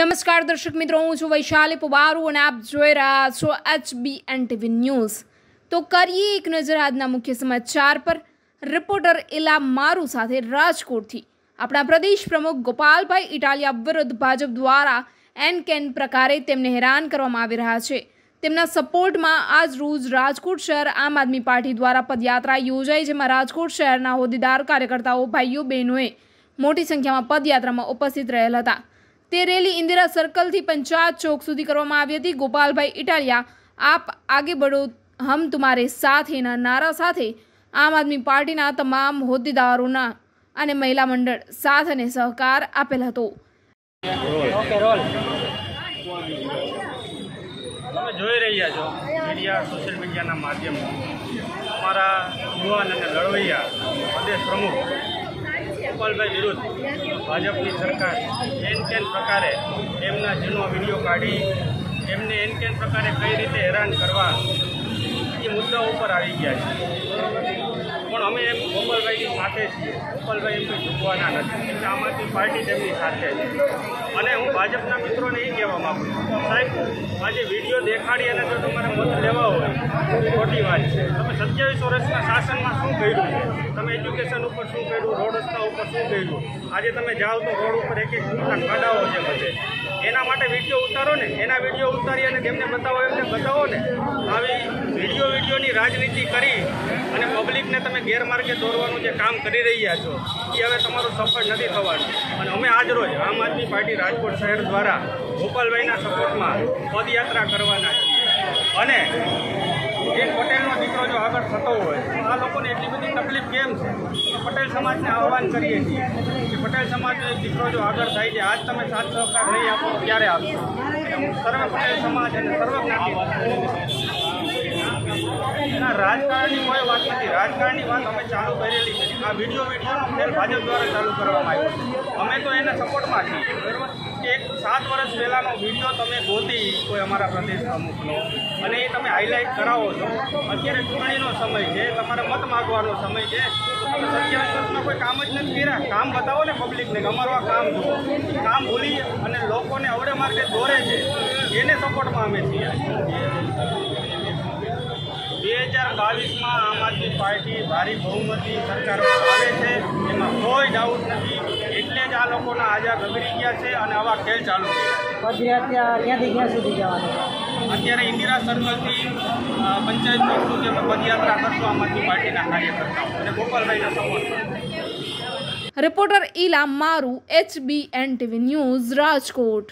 નમસ્કાર દર્શક મિત્રો, હું છું વૈશાલી પુબારુ અને આપ જોઈ રહ્યા છો એચબી એન ટીવી ન્યૂઝ. તો કરીએ એક નજર આજના મુખ્ય સમાચાર પર. રિપોર્ટર એલા મારુ સાથે રાજકોટથી. આપણા પ્રદેશ પ્રમુખ ગોપાલભાઈ ઇટાલિયા વિરુદ્ધ ભાજપ દ્વારા એન કેન પ્રકારે તેમને હેરાન કરવામાં આવી રહ્યા છે. તેમના સપોર્ટમાં આજ રોજ રાજકોટ શહેર આમ આદમી પાર્ટી દ્વારા પદયાત્રા યોજાઈ, જેમાં રાજકોટ શહેરના હોદ્દેદાર કાર્યકર્તાઓ, ભાઈઓ, બહેનોએ મોટી સંખ્યામાં પદયાત્રામાં ઉપસ્થિત રહેલ હતા. તે રેલી ઇન્દિરા સર્કલથી પંચાયત ચોક સુધી કરવામાં આવી હતી. ગોપાલભાઈ ઇટાલિયા આપ આગે બઢો હમ તુમારે સાથેના નારા સાથે આમ આદમી પાર્ટીના તમામ હોદ્દેદારોના અને મહિલા મંડળ સાથ અને સહકાર આપેલ હતો. તમે જોઈ રહ્યા છો મીડિયા સોશિયલ મીડિયાના માધ્યમથી. અમારા યુવાન અને લડવૈયા પ્રદેશ પ્રમુખ ગોપાલભાઈ વિરુદ્ધ ભાજપની સરકાર એન કેન પ્રકારે એમના જૂનો વીડિયો કાઢી એમને એન કેન પ્રકારે કઈ રીતે હેરાન કરવા એ મુદ્દા ઉપર આવી ગયા છે. પણ અમે એમ ગોપાલભાઈની સાથે છીએ. ગોપાલભાઈ એમ કોઈ નથી. એટલે આમ આદમી પાર્ટી તેમની સાથે છે. અને હું ભાજપના મિત્રોને એ કહેવા માગું છું. સાહેબ, આજે વીડિયો દેખાડી અને જો તમારે મત લેવા હોય, ખોટી વાત છે. તમે સત્યાવીસ વર્ષના શાસનમાં શું કર્યું? છે તમે એજ્યુકેશન ઉપર શું કર્યું? રોડ રસ્તા ઉપર શું કર્યું? આજે તમે જાઓ તો રોડ ઉપર એક એક ખાડાઓ છે બધે. એના માટે વીડિયો ઉતારો ને, એના વીડિયો ઉતારી અને જેમને બતાવો, એમને બતાવો ને, આવી વીડિયો વિડીયોની રાજનીતિ કરી અને પબ્લિકને તમે ગેરમાર્ગે દોરવાનું જે કામ કરી રહ્યા છો, એ હવે તમારું સફળ નથી થવાનું. અને અમે આજ રોજ આમ આદમી પાર્ટી રાજકોટ શહેર દ્વારા ગોપાલભાઈના સપોર્ટમાં પદયાત્રા કરવાના છીએ અને એક પટેલનો દીકરો જો આગળ થતો હોય આ લોકોને એટલી બધી તકલીફ કેમ છે? પટેલ સમાજને આહવાન કરીએ છીએ. કે પટેલ સમાજનો એક દીકરો જો આગળ થાય છે, આજ તમે સાથ સહકાર નહીં આપો ક્યારે આપશો સર્વ પટેલ સમાજ અને સર્વ એના રાજકારણની કોઈ વાત નથી. રાજકારણની વાત અમે ચાલુ કરેલી વીડિયો ખેલ ભાજપ દ્વારા ચાલુ કરવામાં આવ્યો અમે તો એના સપોર્ટમાં છીએ, બરાબર? એક સાત વર્ષ પહેલાંનો વીડિયો તમે ગોતી, કોઈ અમારા પ્રદેશ પ્રમુખનો, અને એ તમે હાઇલાઇટ કરાવો છો. અત્યારે ચૂંટણીનો સમય છે, તમારે મત માગવાનો સમય છે. તમે કોઈ કામ જ નથી કર્યા. કામ બતાવો ને પબ્લિકને અમારું આ કામ જુઓ કામ ભૂલી અને લોકોને અવડે માર્ગે દોરે છે. એને સપોર્ટમાં અમે છીએ. હજાર બાવીસમાં આમ આદમી પાર્ટી ભારી બહુમતી સરકારમાં આવે છે. એમાં કોઈ ડાઉટ નથી. એટલે જ આ લોકોના આજા ગગડી ગયા છે અને આવા ખેલ ચાલુ છે. ક્યાંથી ક્યાં સુધી જવાનું? અત્યારે ઇન્દિરા સર્કલથી પંચાયત ચોક સુધી અમે પદયાત્રા કરશું આમ આદમી પાર્ટીના કાર્યકર્તાઓ. અને ગોપાલભાઈના સપોર્ટમાં reporter Ila Maru HB N TV news Rajkot.